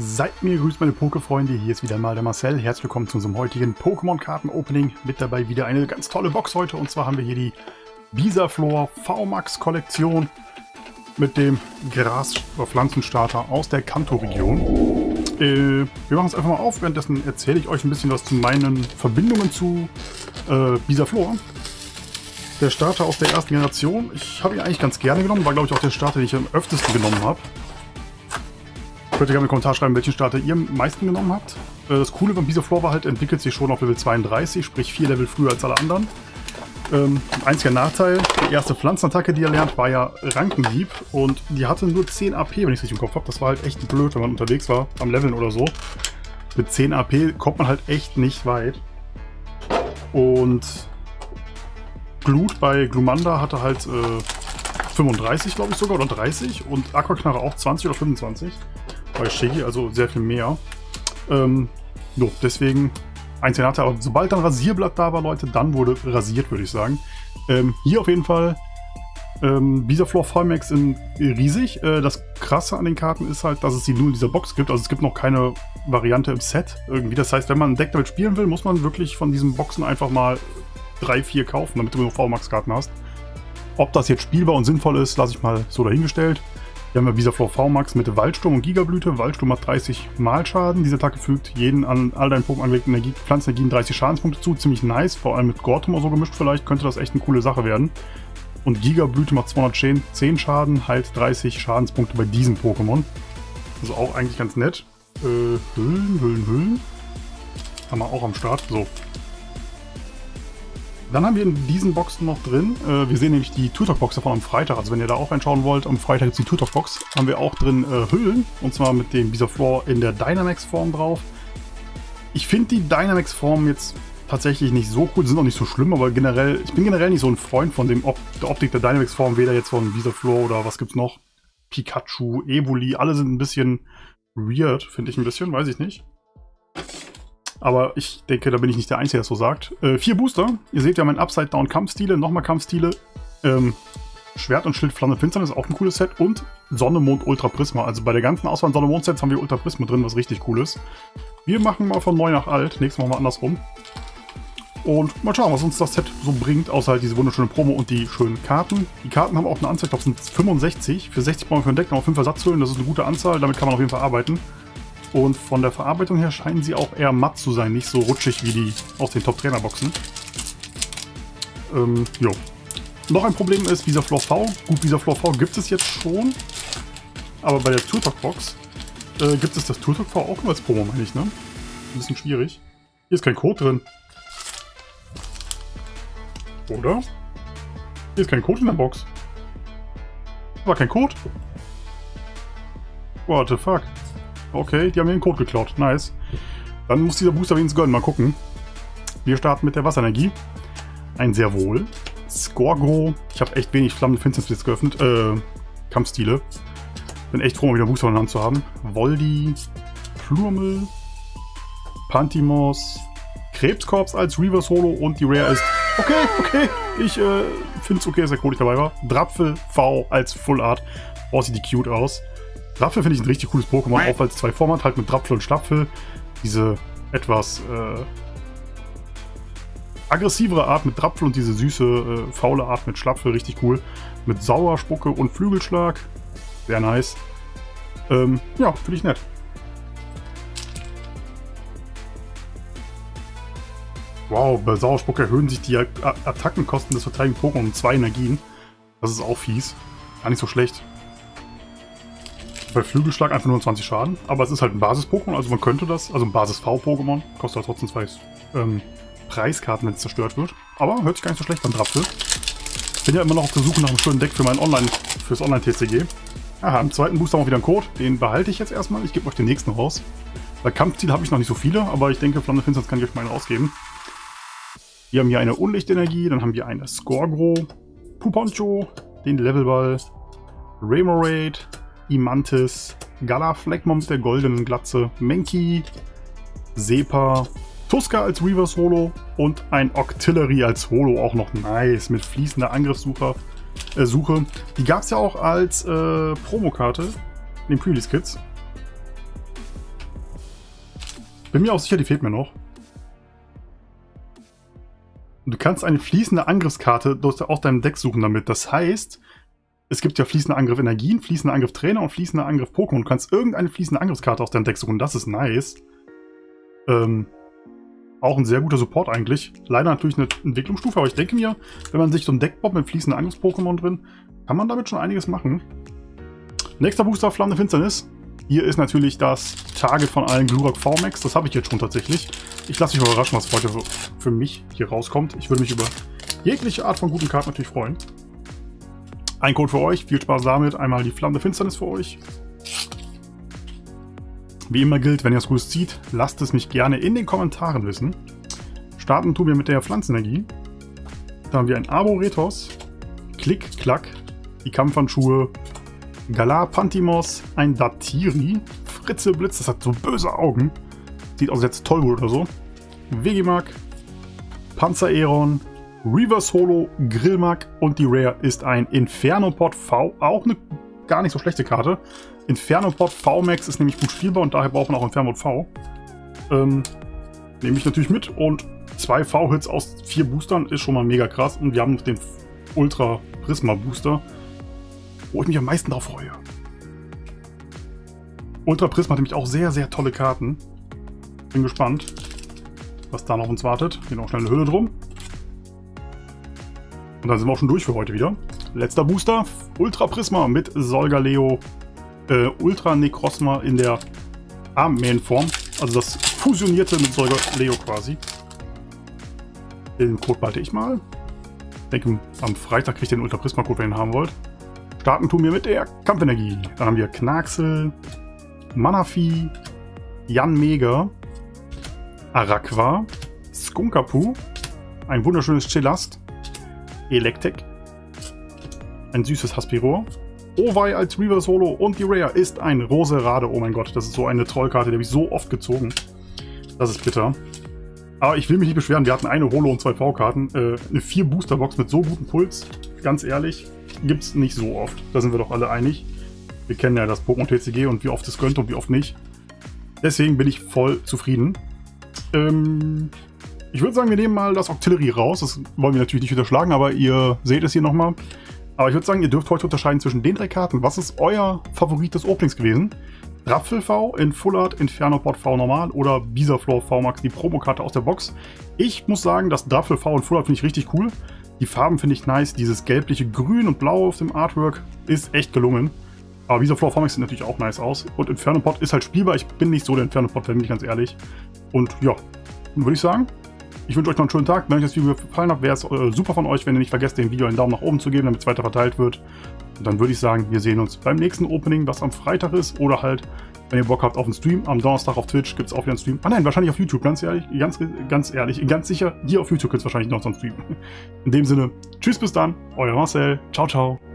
Seid mir grüßt meine Poke-Freunde, hier ist wieder mal der Marcel. Herzlich willkommen zu unserem heutigen Pokémon-Karten-Opening. Mit dabei wieder eine ganz tolle Box heute und zwar haben wir hier die Bisaflor V-Max-Kollektion mit dem Gras- oder Pflanzenstarter aus der Kanto-Region. Äh, wir machen es einfach mal auf, währenddessen erzähle ich euch ein bisschen was zu meinen Verbindungen zu äh, Bisaflor. Der Starter aus der ersten Generation, ich habe ihn eigentlich ganz gerne genommen, war glaube ich auch der Starter, den ich am öftesten genommen habe. Könnt ihr gerne in den Kommentar schreiben, welchen Starter ihr am meisten genommen habt. Äh, das Coole beim Bisaflor war halt, entwickelt sich schon auf Level 32, sprich vier Level früher als alle anderen. Ähm, einziger Nachteil, die erste Pflanzenattacke, die er lernt, war ja Rankenhieb und die hatte nur 10 AP, wenn ich es richtig im Kopf habe. Das war halt echt blöd, wenn man unterwegs war, am Leveln oder so. Mit 10 AP kommt man halt echt nicht weit. Und Glut bei Glumanda hatte halt äh, 35, glaube ich sogar, oder 30 und Aquaknarre auch 20 oder 25 bei Shiggy, also sehr viel mehr. Ähm, jo, deswegen einzelne hatte, aber sobald dann Rasierblatt da war, Leute, dann wurde rasiert, würde ich sagen. Ähm, hier auf jeden Fall ähm, Bisaflor Vollmax in riesig. Äh, das Krasse an den Karten ist halt, dass es sie nur in dieser Box gibt. Also es gibt noch keine Variante im Set irgendwie. Das heißt, wenn man ein Deck damit spielen will, muss man wirklich von diesen Boxen einfach mal drei, vier kaufen, damit du nur V-Max-Karten hast. Ob das jetzt spielbar und sinnvoll ist, lasse ich mal so dahingestellt. Hier haben wir Bisaflor V-Max mit Waldsturm und Gigablüte. Waldsturm hat 30 Mal Schaden. Diese Attacke fügt jeden an all deinen Pokémon angelegten Energie Pflanzenenergien 30 Schadenspunkte zu. Ziemlich nice, vor allem mit Gortum oder so gemischt vielleicht, könnte das echt eine coole Sache werden. Und Gigablüte macht 210 Schaden, heilt 30 Schadenspunkte bei diesem Pokémon. Also auch eigentlich ganz nett. Äh, Hüllen, Hüllen, Hüllen. Haben wir auch am Start. So, dann haben wir in diesen Boxen noch drin, äh, wir sehen nämlich die Tutok-Box davon am Freitag, also wenn ihr da auch reinschauen wollt, am Freitag gibt es die Tutok-Box, haben wir auch drin äh, Hüllen, und zwar mit dem Bisaflor in der Dynamax-Form drauf. Ich finde die Dynamax-Form jetzt tatsächlich nicht so cool, sind auch nicht so schlimm, aber generell, ich bin generell nicht so ein Freund von dem Op der Optik der Dynamax-Form, weder jetzt von Bisaflor oder was gibt's noch, Pikachu, Evoli, alle sind ein bisschen weird, finde ich ein bisschen, weiß ich nicht. Aber ich denke, da bin ich nicht der Einzige, der das so sagt. Äh, vier Booster. Ihr seht ja mein Upside-Down-Kampfstile. Nochmal Kampfstile. Ähm, Schwert und Schild Flamme Finsternis, auch ein cooles Set. Und Sonne, Mond, Ultra Prisma. Also bei der ganzen Auswahl Sonne, Mond Sets haben wir Ultra Prisma drin, was richtig cool ist. Wir machen mal von neu nach alt. Nächstes Mal mal andersrum. Und mal schauen, was uns das Set so bringt, außer halt diese wunderschöne Promo und die schönen Karten. Die Karten haben auch eine Anzahl, ich glaube, sind 65. Für 60 brauchen wir für ein Deck noch 5 Ersatzhüllen, das ist eine gute Anzahl, damit kann man auf jeden Fall arbeiten. Und von der Verarbeitung her scheinen sie auch eher matt zu sein, nicht so rutschig wie die aus den Top-Trainer-Boxen. Ähm, jo. Noch ein Problem ist dieser Floor V. Gut, dieser Floor V gibt es jetzt schon. Aber bei der Tooltalk-Box äh, gibt es das Tooltalk V auch nur als Promo, meine ich, ne? Ein bisschen schwierig. Hier ist kein Code drin. Oder? Hier ist kein Code in der Box. War kein Code. What the fuck? Okay, die haben mir den Code geklaut. Nice. Dann muss dieser Booster wenigstens gönnen. Mal gucken. Wir starten mit der Wasserenergie. Ein sehr wohl. Scorgro. Ich habe echt wenig flammende Finsternis geöffnet. Äh, Kampfstile. Bin echt froh, mal wieder Booster in der Hand zu haben. Voldi. Flurmel. Pantimos. Krebskorps als Reverse Holo und die Rare ist... Okay, okay. Ich äh, finde es okay, dass der nicht dabei war. Drapfel V als Full Art. Oh, sieht die cute aus. Drapfel finde ich ein richtig cooles Pokémon, auch weil es zwei Formen hat, halt mit Drapfel und Schlapfel. Diese etwas äh, aggressivere Art mit Drapfel und diese süße, äh, faule Art mit Schlapfel, richtig cool. Mit Sauerspucke und Flügelschlag. Sehr nice. Ähm, ja, finde ich nett. Wow, bei Sauerspucke erhöhen sich die Attackenkosten des verteidigenden Pokémon um zwei Energien. Das ist auch fies. Gar nicht so schlecht bei Flügelschlag einfach nur 20 Schaden. Aber es ist halt ein Basis-Pokémon, also man könnte das, also ein Basis-V-Pokémon, kostet halt trotzdem zwei ähm, Preiskarten, wenn es zerstört wird. Aber hört sich gar nicht so schlecht an Drapfel. Bin ja immer noch auf der Suche nach einem schönen Deck für mein Online, fürs Online-TCG. Aha, im zweiten Booster haben wir wieder einen Code. Den behalte ich jetzt erstmal. Ich gebe euch den nächsten raus. Bei Kampfziel habe ich noch nicht so viele, aber ich denke, Flamme Finsternis kann ich euch mal einen ausgeben. Wir haben hier eine Unlichtenergie, dann haben wir eine Scorgro, Puponcho, den Levelball, Raymorade, Imantis, Galafleckmon mit der goldenen Glatze, Menki, Sepa, Tuska als Reverse Holo und ein Octillery als Holo auch noch nice mit fließender Angriffssuche. Äh, Suche. Die gab es ja auch als äh, Promokarte in den Pre-Release-Kits. Bin mir auch sicher, die fehlt mir noch. Und du kannst eine fließende Angriffskarte aus deinem Deck suchen damit. Das heißt, es gibt ja fließende Angriff Energien, fließende Angriff Trainer und fließende Angriff Pokémon. Du kannst irgendeine fließende Angriffskarte aus deinem Deck suchen. Das ist nice. Ähm, auch ein sehr guter Support eigentlich. Leider natürlich eine Entwicklungsstufe, aber ich denke mir, wenn man sich so ein Deck baut mit fließenden Angriffs-Pokémon drin, kann man damit schon einiges machen. Nächster Booster, Flammende Finsternis. Hier ist natürlich das Target von allen Glurak VMAX. Das habe ich jetzt schon tatsächlich. Ich lasse mich überraschen, was heute für mich hier rauskommt. Ich würde mich über jegliche Art von guten Karten natürlich freuen. Ein Code für euch. Viel Spaß damit. Einmal die Flammende Finsternis für euch. Wie immer gilt, wenn ihr es Gutes zieht, lasst es mich gerne in den Kommentaren wissen. Starten tun wir mit der Pflanzenenergie. Da haben wir ein Arboretos, Klick, Klack, die Kampfhandschuhe, Galar Pantimos, ein Datiri, Fritze Blitz, das hat so böse Augen. Sieht aus als Tollwut oder so. Vegimark, Panzer Eron, Reverse Holo, Grillmark und die Rare ist ein Inferno Pod V, auch eine gar nicht so schlechte Karte. Infernopod VMAX ist nämlich gut spielbar und daher braucht man auch Infernopod V. Ähm, nehme ich natürlich mit und zwei V-Hits aus vier Boostern ist schon mal mega krass. Und wir haben noch den Ultra Prisma Booster, wo ich mich am meisten drauf freue. Ultra Prisma hat nämlich auch sehr, sehr tolle Karten. Bin gespannt, was da noch uns wartet. Hier noch schnell eine Hülle drum. Und dann sind wir auch schon durch für heute wieder. Letzter Booster, Ultra Prisma mit Solgaleo äh, Ultra Necrosma in der Armmähenform. Also das fusionierte mit Säuger Leo quasi. Den Code behalte ich mal. Ich denke, am Freitag kriegt ihr den Ultra Prisma Code, wenn ihr ihn haben wollt. Starten tun wir mit der Kampfenergie. Dann haben wir Knaxel, Manafi, Jan Mega, Arakwa, Skunkapu, ein wunderschönes Chillast, Electek, ein süßes Haspiror, Owei als Reaver Solo und die Rare ist ein Roserade. Oh mein Gott, das ist so eine Trollkarte, die habe ich so oft gezogen. Das ist bitter. Aber ich will mich nicht beschweren, wir hatten eine Holo und zwei V-Karten. Äh, eine 4 Booster-Box mit so gutem Puls, ganz ehrlich, gibt es nicht so oft. Da sind wir doch alle einig. Wir kennen ja das Pokémon TCG und wie oft es könnte und wie oft nicht. Deswegen bin ich voll zufrieden. Ähm, ich würde sagen, wir nehmen mal das Octillery raus. Das wollen wir natürlich nicht unterschlagen, aber ihr seht es hier nochmal. Aber ich würde sagen, ihr dürft heute unterscheiden zwischen den drei Karten. Was ist euer Favorit des Openings gewesen? Rapfel V in Full Art, Inferno Pod V normal oder Bisaflor V Max, die Promokarte aus der Box. Ich muss sagen, das Draffel V in Full Art finde ich richtig cool. Die Farben finde ich nice. Dieses gelbliche Grün und Blau auf dem Artwork ist echt gelungen. Aber Bisaflor V Max sieht natürlich auch nice aus. Und Inferno Pod ist halt spielbar. Ich bin nicht so der Inferno Pod, bin ich ganz ehrlich. Und ja, dann würde ich sagen, ich wünsche euch noch einen schönen Tag. Wenn euch das Video gefallen hat, wäre es äh, super von euch, wenn ihr nicht vergesst, dem Video einen Daumen nach oben zu geben, damit es weiter verteilt wird. Und dann würde ich sagen, wir sehen uns beim nächsten Opening, was am Freitag ist. Oder halt, wenn ihr Bock habt auf einen Stream, am Donnerstag auf Twitch gibt es auch wieder einen Stream. Ah nein, wahrscheinlich auf YouTube, ganz ehrlich, ganz, ganz ehrlich, ganz sicher, hier auf YouTube gibt es wahrscheinlich noch so einen Stream. In dem Sinne, tschüss bis dann, euer Marcel, ciao, ciao.